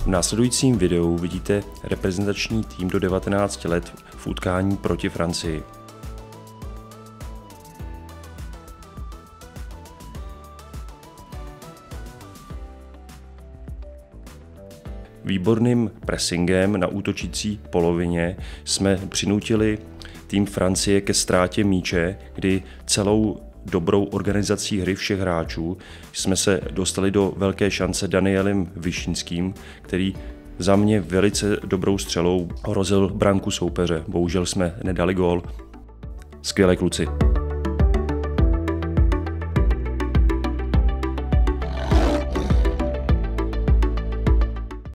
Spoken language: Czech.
V následujícím videu vidíte reprezentační tým do 19 let v utkání proti Francii. Výborným pressingem na útočící polovině jsme přinutili tým Francie ke ztrátě míče, kdy celou dobrou organizací hry všech hráčů jsme se dostali do velké šance Danielem Vyšinským, který za mě velice dobrou střelou ohrozil branku soupeře. Bohužel jsme nedali gól. Skvělé kluci.